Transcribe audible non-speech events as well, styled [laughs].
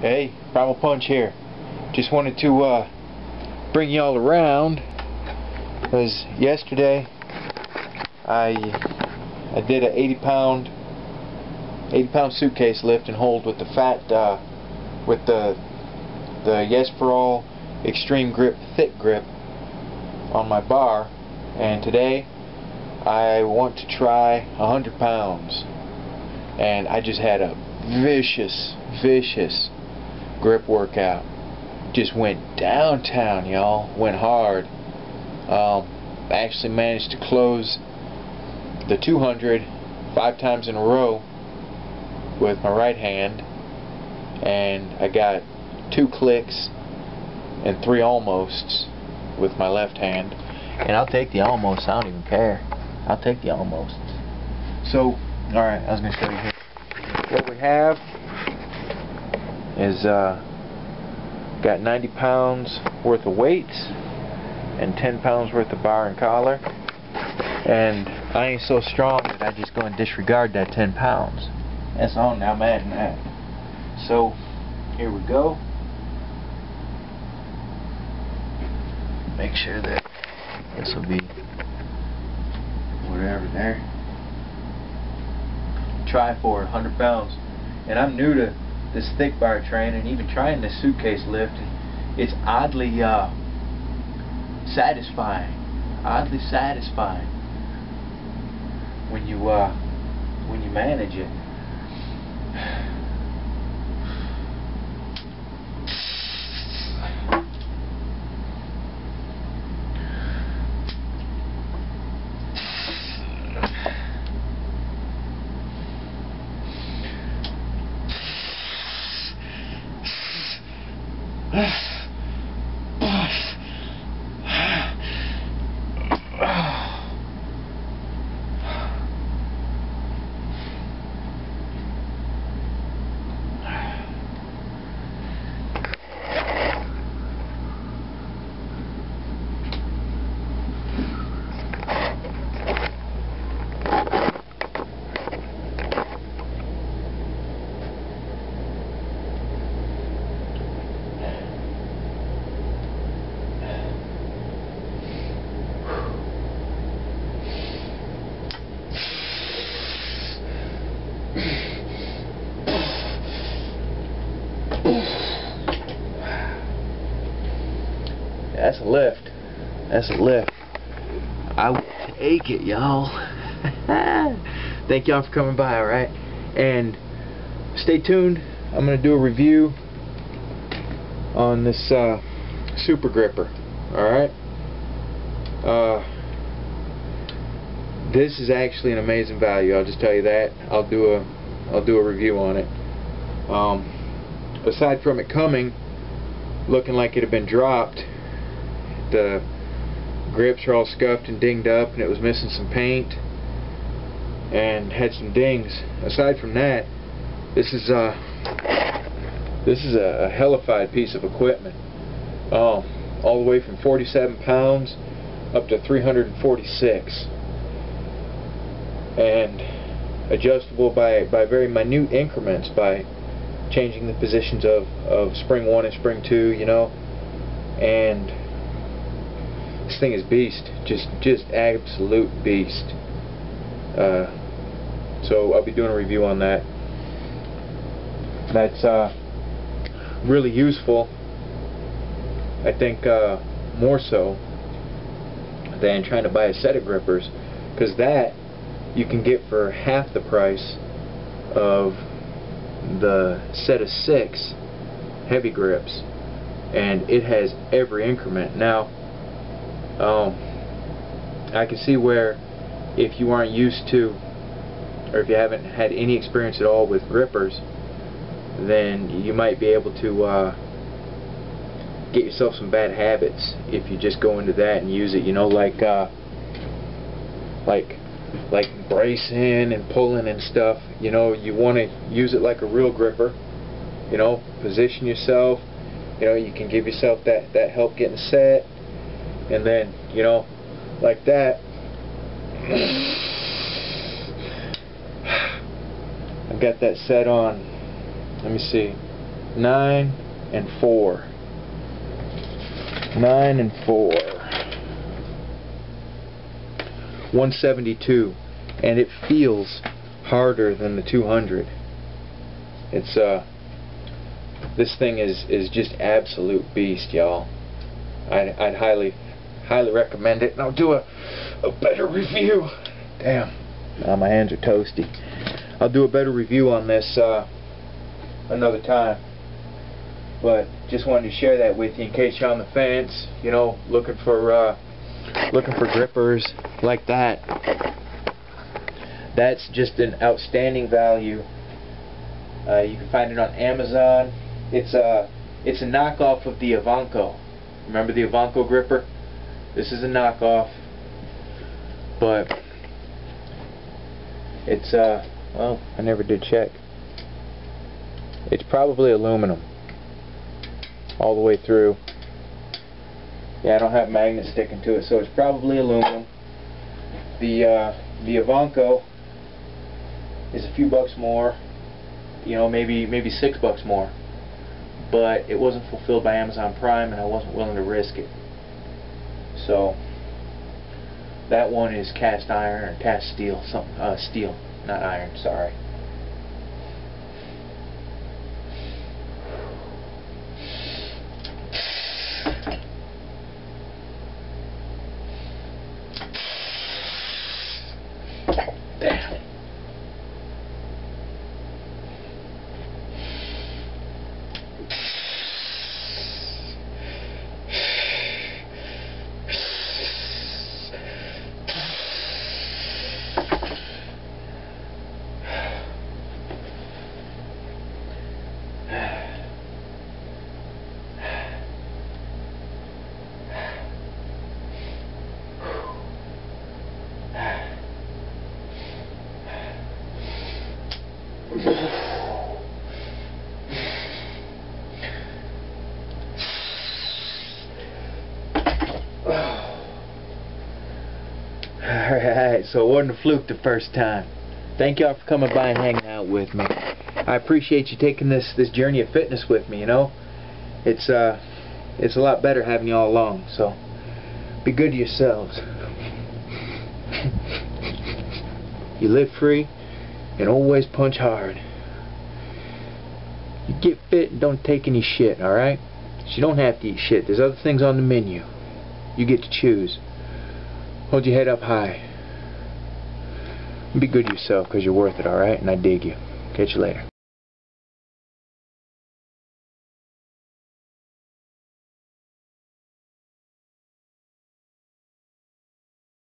Hey, Primal Punch here. Just wanted to uh, bring y'all around because yesterday I I did a 80 pound 80 pound suitcase lift and hold with the fat uh, with the the Yes for All Extreme Grip Thick Grip on my bar and today I want to try 100 pounds and I just had a vicious vicious grip workout. Just went downtown, y'all. Went hard. Um, actually managed to close the 200 five times in a row with my right hand, and I got two clicks and three almosts with my left hand. And I'll take the almost. I don't even care. I'll take the almost. So, all right, I was going to show you here. What we have is uh, got 90 pounds worth of weights and 10 pounds worth of bar and collar. And I ain't so strong that I just go and disregard that 10 pounds. That's all now I'm adding that. So here we go. Make sure that this will be whatever there. Try for 100 pounds. And I'm new to this thick bar train and even trying this suitcase lift. It's oddly uh, satisfying. Oddly satisfying when you uh, when you manage it Ugh. [sighs] [sighs] That's a lift. That's a lift. I will take it, y'all. [laughs] Thank y'all for coming by, alright? And stay tuned. I'm going to do a review on this uh, Super Gripper. Alright? Uh, this is actually an amazing value. I'll just tell you that. I'll do a I'll do a review on it. Um, aside from it coming looking like it had been dropped the grips are all scuffed and dinged up and it was missing some paint and had some dings. Aside from that this is a this is a, a hellified piece of equipment. Um, all the way from 47 pounds up to 346 and adjustable by by very minute increments by changing the positions of, of spring 1 and spring 2 you know? And thing is beast. Just just absolute beast. Uh, so I'll be doing a review on that. That's uh, really useful. I think uh, more so than trying to buy a set of grippers because that you can get for half the price of the set of six heavy grips and it has every increment now um, I can see where if you aren't used to or if you haven't had any experience at all with grippers then you might be able to uh, get yourself some bad habits if you just go into that and use it you know like uh, like like bracing and pulling and stuff. You know you want to use it like a real gripper you know position yourself. You know you can give yourself that that help getting set and then you know like that I've got that set on let me see nine and four. Nine and four. 172 and it feels harder than the 200 it's uh this thing is is just absolute beast y'all I'd, I'd highly highly recommend it and I'll do a, a better review. Damn. Now my hands are toasty. I'll do a better review on this uh, another time. But just wanted to share that with you in case you're on the fence you know looking for uh, looking for grippers like that. That's just an outstanding value. Uh, you can find it on Amazon. It's a it's a knockoff of the Ivanko remember the Ivanko gripper this is a knockoff. But it's uh well I never did check. It's probably aluminum. All the way through. Yeah, I don't have magnets sticking to it, so it's probably aluminum. The uh, the Ivanko is a few bucks more, you know, maybe maybe six bucks more, but it wasn't fulfilled by Amazon Prime, and I wasn't willing to risk it. So that one is cast iron or cast steel, some uh, steel, not iron. Sorry. [sighs] Alright, so it wasn't a fluke the first time. Thank y'all for coming by and hanging out with me. I appreciate you taking this this journey of fitness with me, you know. It's uh it's a lot better having y'all along, so be good to yourselves. [laughs] you live free and always punch hard. You get fit and don't take any shit, alright? You don't have to eat shit. There's other things on the menu. You get to choose. Hold your head up high. Be good to yourself because you're worth it, alright? And I dig you. Catch you later.